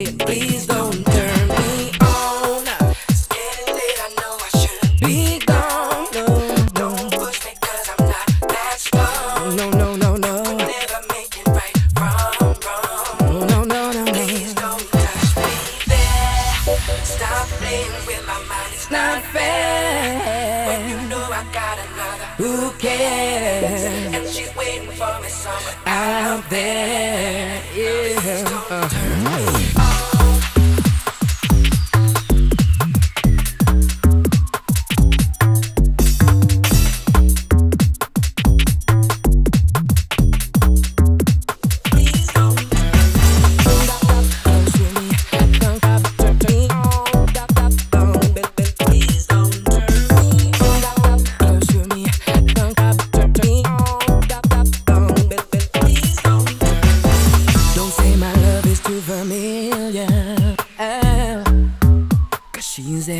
Please don't turn me on. It's getting late, I know I should be gone. No, don't push me cause I'm not that strong. No, no, no, no. Never make it right from wrong. No, no, no, no. Please don't touch me there. Stop playing with my mind, it's not fair. When you know I got another, who cares? And she's waiting for me somewhere out there. Yeah. Uh. Don't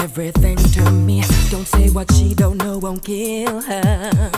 everything to me. Don't say what she don't know won't kill her.